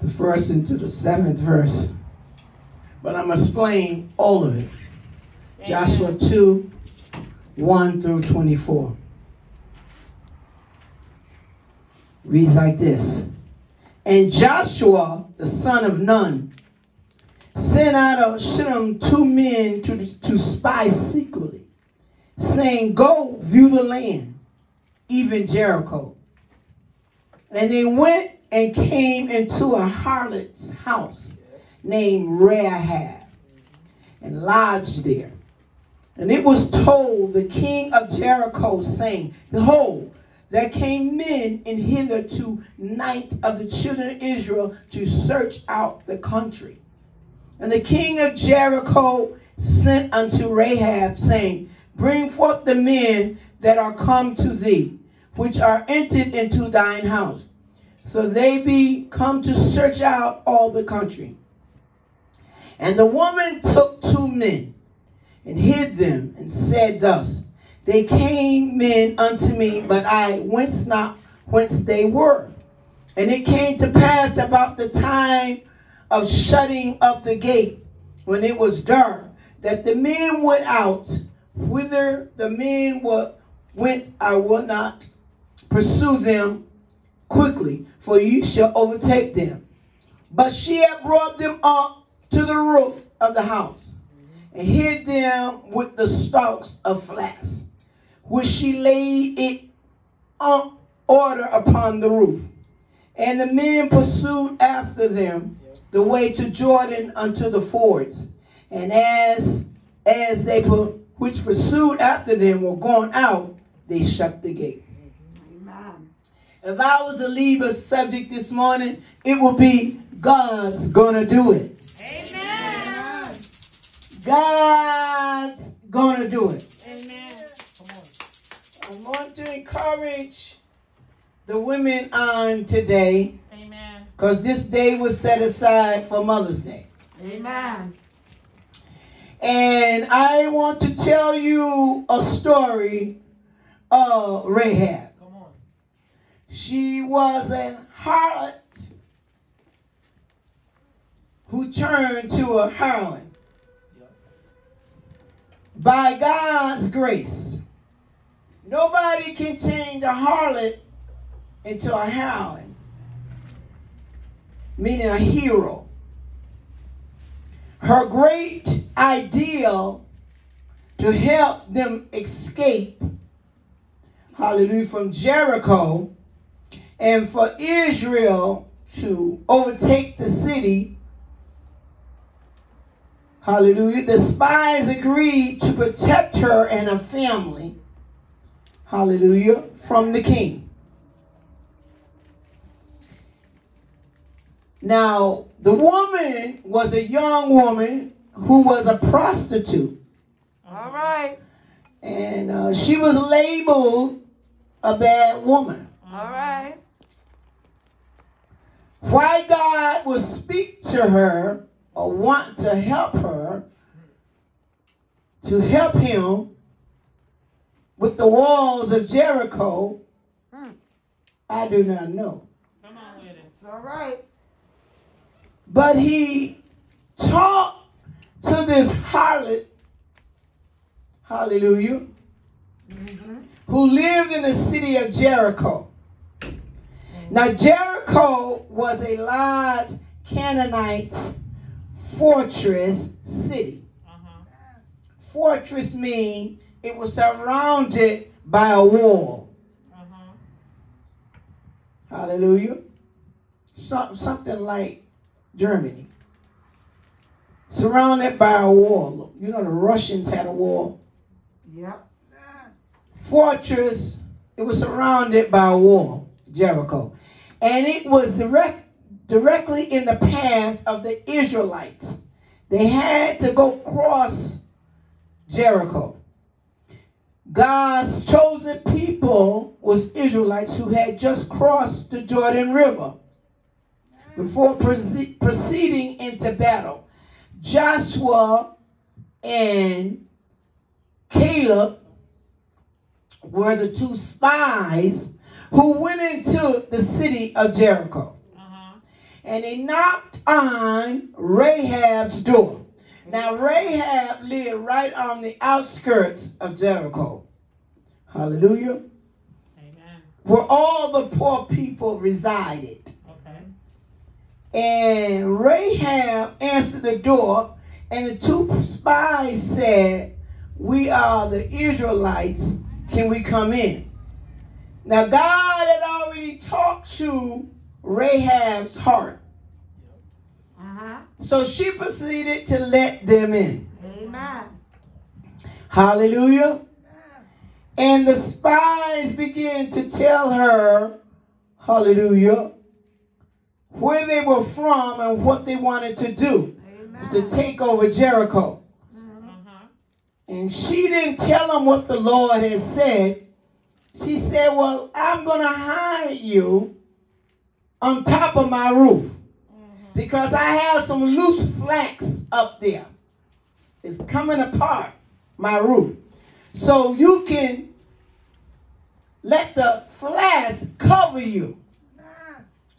the first into the seventh verse. But I'm explaining all of it. Amen. Joshua 2, 1 through 24. Reads like this. And Joshua, the son of Nun, sent out of Shittim two men to, to spy secretly, saying, Go view the land, even Jericho. And they went and came into a harlot's house named Rahab and lodged there. And it was told the king of Jericho, saying, Behold, there came men in hitherto night of the children of Israel to search out the country. And the king of Jericho sent unto Rahab, saying, Bring forth the men that are come to thee, which are entered into thine house. So they be come to search out all the country. And the woman took two men and hid them and said thus, They came men unto me, but I went not whence they were. And it came to pass about the time of shutting up the gate when it was dark, that the men went out. Whither the men were, went, I will not pursue them quickly, for you shall overtake them. But she had brought them up to the roof of the house and hid them with the stalks of flax, which she laid it on order upon the roof. And the men pursued after them the way to Jordan unto the fords. And as as they put, which pursued after them were gone out, they shut the gate. If I was to leave a subject this morning, it would be God's gonna do it. Amen. God's gonna do it. Amen. I want to encourage the women on today Amen. because this day was set aside for Mother's Day. Amen. And I want to tell you a story of Rahab. She was a harlot who turned to a heroine. By God's grace, nobody can change a harlot into a heroine meaning a hero. Her great ideal to help them escape, hallelujah, from Jericho and for Israel to overtake the city, hallelujah, the spies agreed to protect her and her family, hallelujah, from the king. Now, the woman was a young woman who was a prostitute. All right. And uh, she was labeled a bad woman. All right. Why God would speak to her or want to help her, to help him with the walls of Jericho, hmm. I do not know. Come on with it. All right. But he talked to this harlot, hallelujah, mm-hmm. who lived in the city of Jericho. Now, Jericho was a large Canaanite fortress city. Uh-huh. Fortress means it was surrounded by a wall. Uh-huh. Hallelujah. something like Germany. Surrounded by a wall. You know the Russians had a wall. Yep. Fortress, it was surrounded by a wall, Jericho. And it was direct, directly in the path of the Israelites. They had to go cross Jericho. God's chosen people was Israelites who had just crossed the Jordan River before proceeding into battle. Joshua and Caleb were the two spies who went into the city of Jericho. Uh-huh. and they knocked on Rahab's door. Now Rahab lived right on the outskirts of Jericho. Hallelujah. Amen. Where all the poor people resided. Okay. And Rahab answered the door, and the two spies said, We are the Israelites. Can we come in? Now, God had already talked to Rahab's heart. Uh-huh. So she proceeded to let them in. Amen. Hallelujah. And the spies began to tell her, hallelujah, where they were from and what they wanted to do Amen. to take over Jericho. Uh-huh. And she didn't tell them what the Lord had said. She said, Well, I'm going to hide you on top of my roof mm-hmm. because I have some loose flax up there. It's coming apart, my roof. So you can let the flax cover you.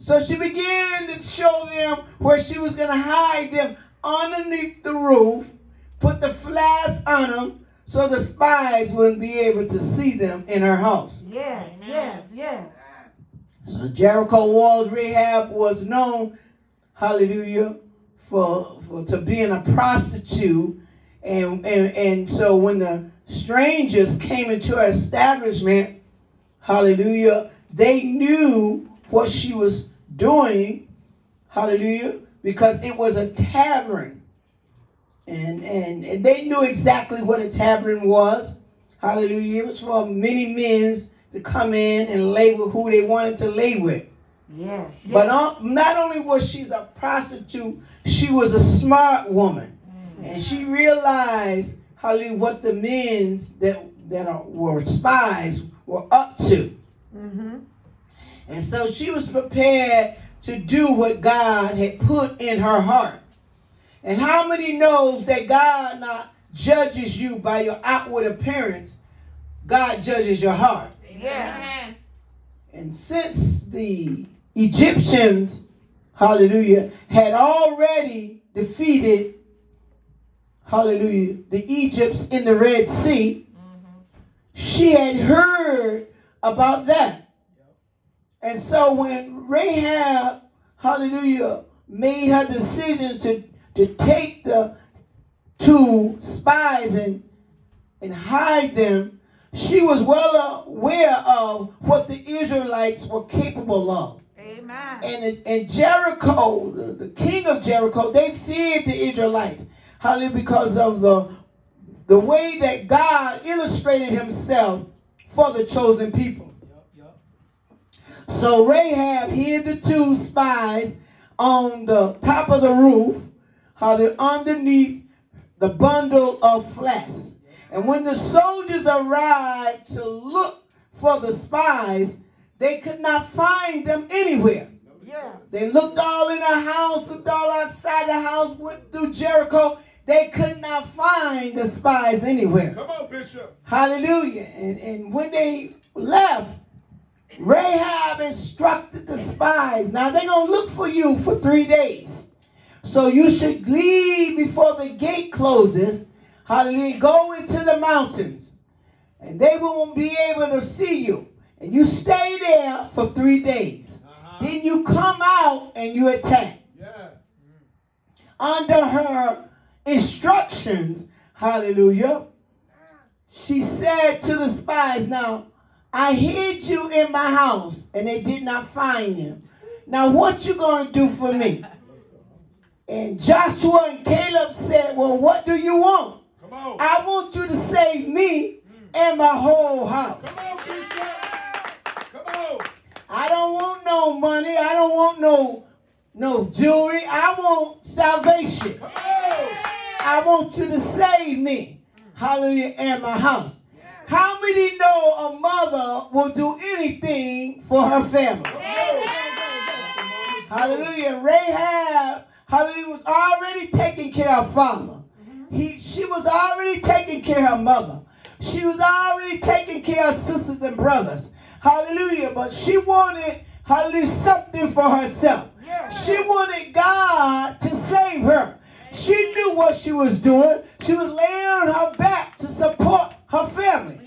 So she began to show them where she was going to hide them underneath the roof, put the flask on them so the spies wouldn't be able to see them in her house. Yes, yes, yes. So Jericho walls, Rahab was known, hallelujah, for, for to being a prostitute. And, and, and so when the strangers came into her establishment, hallelujah, they knew what she was doing, hallelujah, because it was a tavern. And, and, and they knew exactly what a tavern was. Hallelujah. It was for many men to come in and lay with who they wanted to lay with. Yes, yes. But uh, not only was she a prostitute, she was a smart woman. And she realized, hallelujah, what the men that, that are, were spies were up to. mm-hmm. And so she was prepared to do what God had put in her heart. And how many knows that God not judges you by your outward appearance? God judges your heart. Yeah. And since the Egyptians, hallelujah, had already defeated, hallelujah, the Egypts in the Red Sea, she had heard about that. And so when Rahab, hallelujah, made her decision to, to take the two spies and, and hide them, she was well aware of what the Israelites were capable of. Amen. And, and Jericho, the, king of Jericho, they feared the Israelites. Hallelujah, because of the, the way that God illustrated himself for the chosen people. So Rahab hid the two spies on the top of the roof, how they're underneath the bundle of flesh. And when the soldiers arrived to look for the spies, they could not find them anywhere. Yeah. They looked all in the house, looked all outside the house, went through Jericho. They could not find the spies anywhere. Come on, Bishop. Hallelujah. And, and when they left, Rahab instructed the spies. Now they're going to look for you for three days. So you should leave before the gate closes. Hallelujah. Go into the mountains. And they won't be able to see you. And you stay there for three days. Uh-huh. Then you come out and you attack. Yeah. Under her instructions, hallelujah, she said to the spies, Now, I hid you in my house, and they did not find him. Now, what you going to do for me? And Joshua and Caleb said, Well, what do you want? Come on. I want you to save me mm. and my whole house. Come on, Come on. I don't want no money. I don't want no no jewelry. I want salvation. I want you to save me. Hallelujah. And my house. How many know a mother will do anything for her family? Hallelujah. Rahab, hallelujah, was already taking care of father. Mm-hmm. He, she was already taking care of her mother. She was already taking care of sisters and brothers. Hallelujah. But she wanted, hallelujah, something for herself. She wanted God to save her. She knew what she was doing. She was laying on her back to support her family.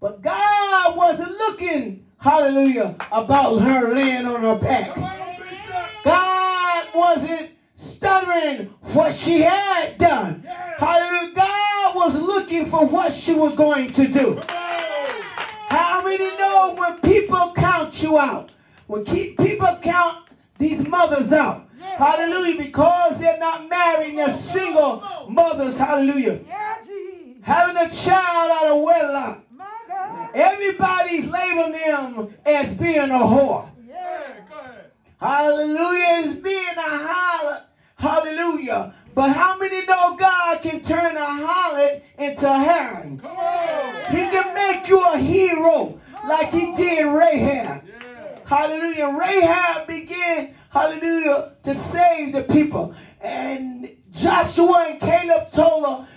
But God wasn't looking, hallelujah, about her laying on her back. Come on, Bishop. God wasn't stuttering what she had done. Hallelujah. God was looking for what she was going to do. How many know when people count you out? When keep, people count these mothers out. Hallelujah. Because they're not married, they're single mothers. Hallelujah. Yeah, Having a child out of wedlock. Everybody's labeling them as being a whore. Yeah. Hey, go ahead. Hallelujah is being a harlot. Hallelujah. But how many know God can turn a harlot into a heron? He can make you a hero like he did Rahab. Hallelujah. Rahab began, hallelujah, to save the people. And Joshua and Caleb told her,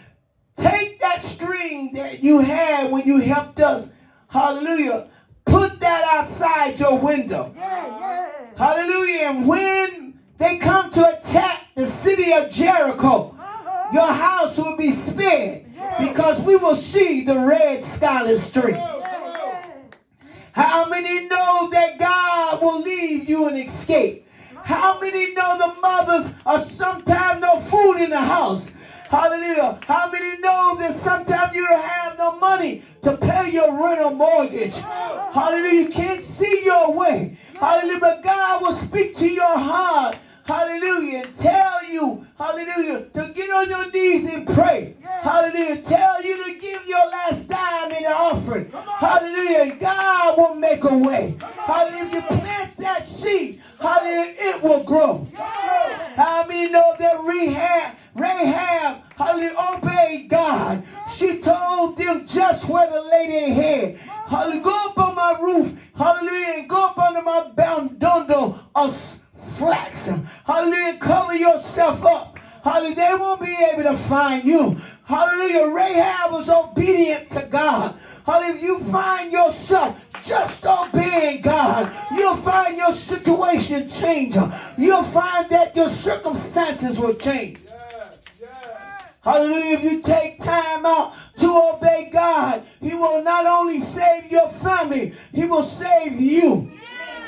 take that string that you had when you helped us. Hallelujah. Put that outside your window. Yeah, yeah. Hallelujah. And when they come to attack the city of Jericho, Uh-huh. your house will be spared because we will see the red scarlet string. Come on, Yeah, come on. yeah. How many know that God will leave you an escape? How many know the mothers are sometimes no food in the house? Hallelujah. How many know that sometimes you don't have no money to pay your rent or mortgage? Hallelujah. You can't see your way. Hallelujah. But God will speak to your heart. Hallelujah. And tell you, hallelujah, to get on your knees and pray. Hallelujah. Tell you to give your last dime in the offering. Hallelujah. God will make a way. Hallelujah. If you plant that seed, hallelujah, it will grow. How many know that Rahab, Rahab, hallelujah, obeyed God? She told them just where to lay their head. Hallelujah, go up on my roof. Hallelujah, and go up under my boundondo of flax. Hallelujah, cover yourself up. Hallelujah, they won't be able to find you. Hallelujah, Rahab was obedient to God. Hallelujah, you find yourself just obeying God, you'll find your situation change. You'll find that your circumstances will change. Yes, yes. Hallelujah. If you take time out to obey God, He will not only save your family, He will save you.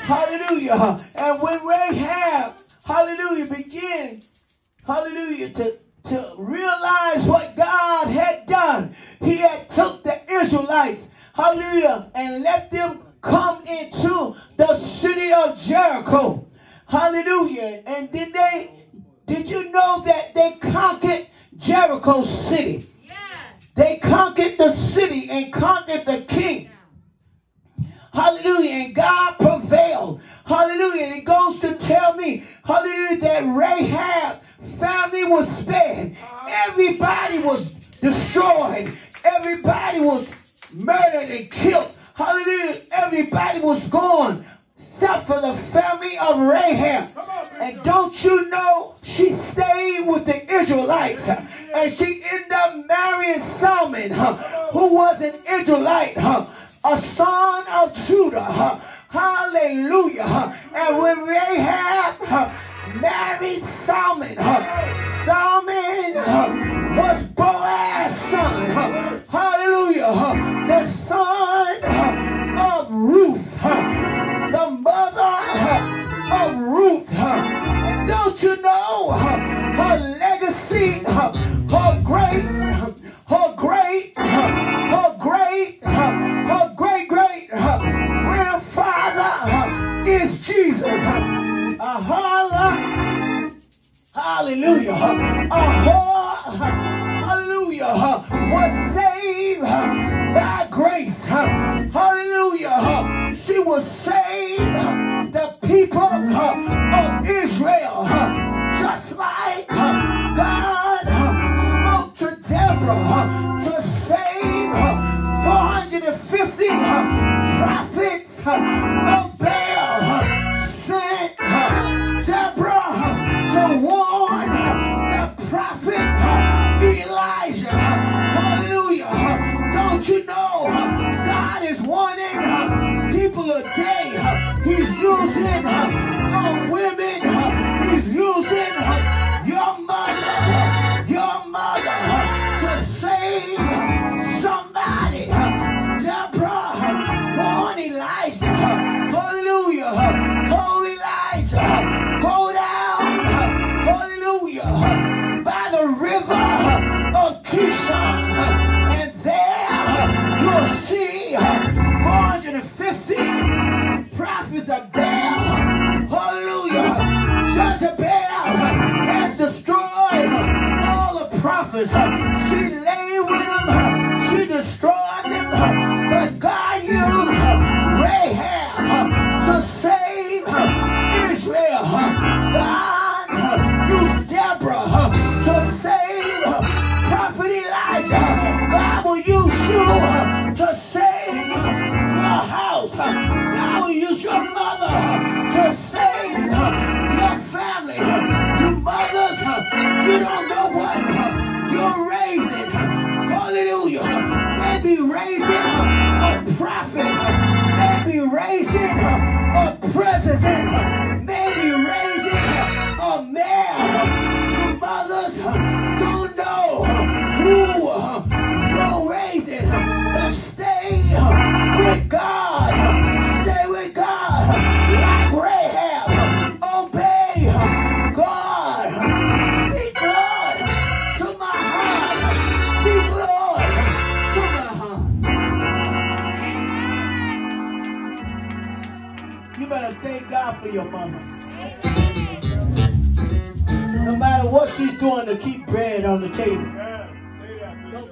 Hallelujah. And when Rahab, hallelujah, began, hallelujah, to, to realize what God had done, He had took the Israelites, hallelujah, and let them come into the city of Jericho. Hallelujah. And did they, did you know that they conquered Jericho city? They conquered the city and conquered the king. Hallelujah. And God prevailed. Hallelujah. And it goes to tell me, hallelujah, that Rahab family was spared. Everybody was destroyed. Everybody was murdered and killed. Hallelujah. Everybody was gone. Except for the family of Rahab. Come on, Bishop. And don't you know she stayed with the Israelites and she ended up marrying Solomon, huh, who was an Israelite, huh, a son of Judah. huh. Hallelujah. huh. And when Rahab huh, married Solomon, huh, Solomon was Boaz's son. Hallelujah. The son 15 prophets of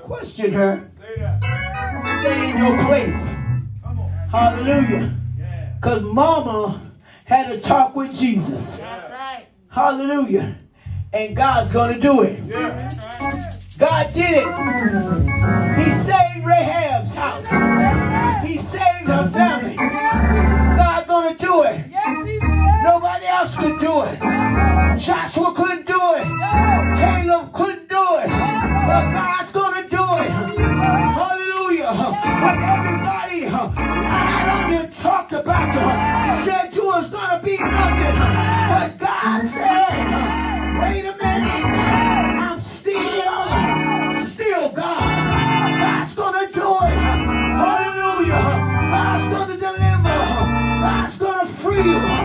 question her. Stay in your place. Hallelujah. Because mama had a talk with Jesus. Hallelujah. And God's going to do it. God did it. He saved Rahab's house. He saved her family. God's going to do it. Nobody else could do it. Joshua couldn't do it. Caleb couldn't do it. But God's going to. When everybody lied on you and talked about you, said you was to be nothing. But God said, wait a minute. I'm still, still God. God's to do it. Hallelujah. God's to deliver. God's to free you.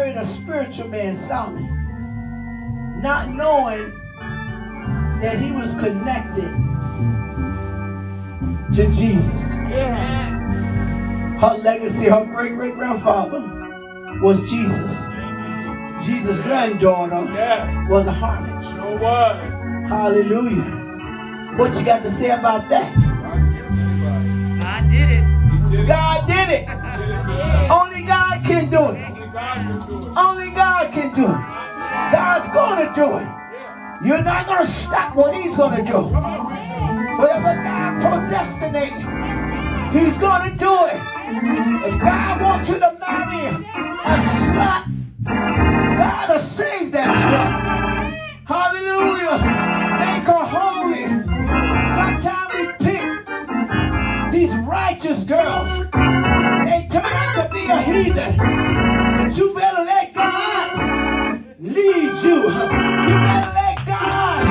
Married a spiritual man, Solomon, not knowing that he was connected to Jesus. Amen. Her legacy, her great great grandfather was Jesus. Jesus' granddaughter Yeah. was a harlot. Sure was. Hallelujah. What you got to say about that? God did it. God did it. God did it. He did it. Bishop. Only God can do it. Only God can do it. Only God can do it. God's gonna do it. You're not gonna stop what He's gonna do. Come on, Bishop. Whatever God predestinated, He's gonna do it. If God wants you to marry a slut, God will save that slut. Hallelujah. Make her holy. Sometimes we pick these righteous girls. They turn out to be a heathen. Lead you. You better let God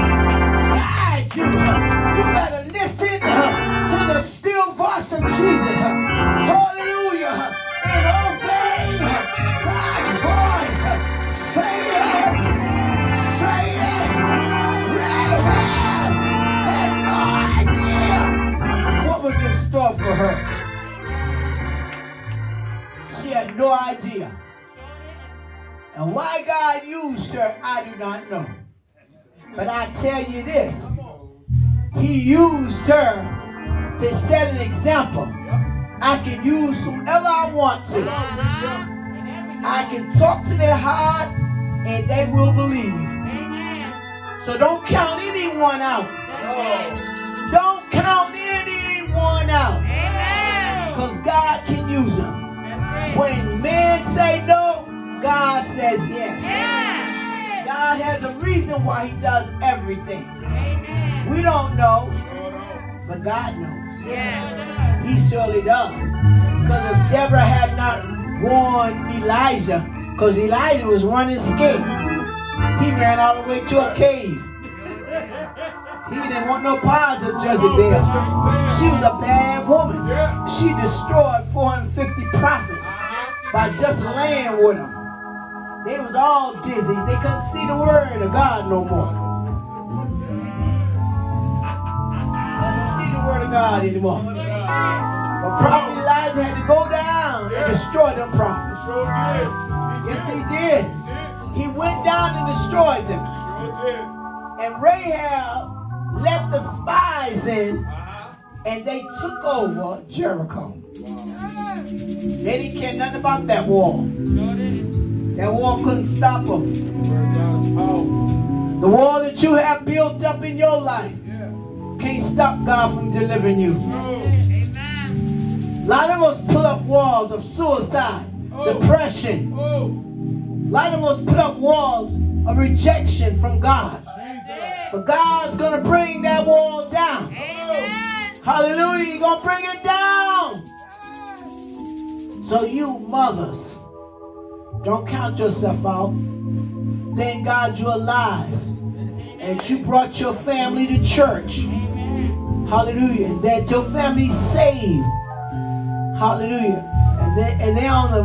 guide you. You better listen to the still voice of Jesus. Hallelujah. God's voice. Say yes. Say idea what was in store for her. She had no idea. And why God used her, I do not know. But I tell you this, He used her to set an example. I can use whoever I want to. I can talk to their heart and they will believe. So don't count anyone out. Don't count anyone out. Because God can use them. When says yes. Yeah. God has a reason why he does everything. Amen. We don't know, but God knows. Yeah. He surely does. Because if Deborah had not warned Elijah, because Elijah was running scared, he ran all the way to a cave. He didn't want no parts of Jezebel. She was a bad woman. She destroyed 450 prophets by just laying with them. They was all dizzy. They couldn't see the word of God no more. Couldn't see the word of God anymore. But Prophet Elijah had to go down and destroy them prophets. Yes, he did. He went down and destroyed them. And Rahab let the spies in and they took over Jericho. They didn't care nothing about that wall. That wall couldn't stop them. The wall that you have built up in your life can't stop God from delivering you. Amen. A lot of us put up walls of suicide, depression. A lot of us put up walls of rejection from God. But God's going to bring that wall down. Hallelujah. He's going to bring it down. So you mothers, don't count yourself out. Thank God you're alive. And you brought your family to church. Hallelujah. That your family's saved. Hallelujah. And, they, and they're on the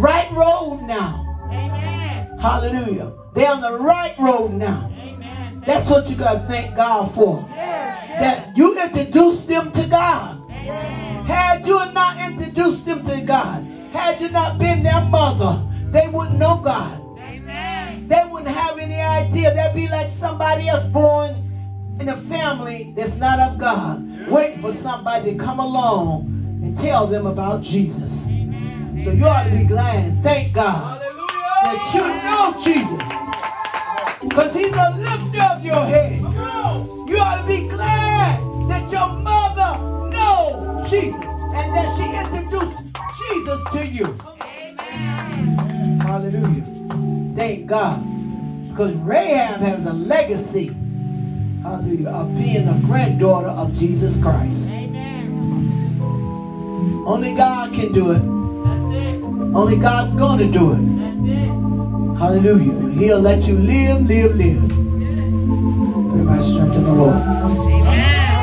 right road now. Amen. Hallelujah. They're on the right road now. Amen. That's what you got to thank God for. That you introduced them to God. Amen. Had you not introduced them to God, had you not been their mother, they wouldn't know God. Amen. They wouldn't have any idea. They'd be like somebody else born in a family that's not of God, waiting for somebody to come along and tell them about Jesus. Amen. So you ought to be glad and thank God Hallelujah. that you know Jesus. Because he's a lifter of your head. You ought to be glad that your mother knows Jesus and that she introduced Jesus to you. Amen. Hallelujah. Thank God. Because Rahab has a legacy, hallelujah, of being the granddaughter of Jesus Christ. Amen. Only God can do it. That's it. Only God's going to do it. That's it. Hallelujah. He'll let you live, live, live. Pray my strength in the Lord. Amen.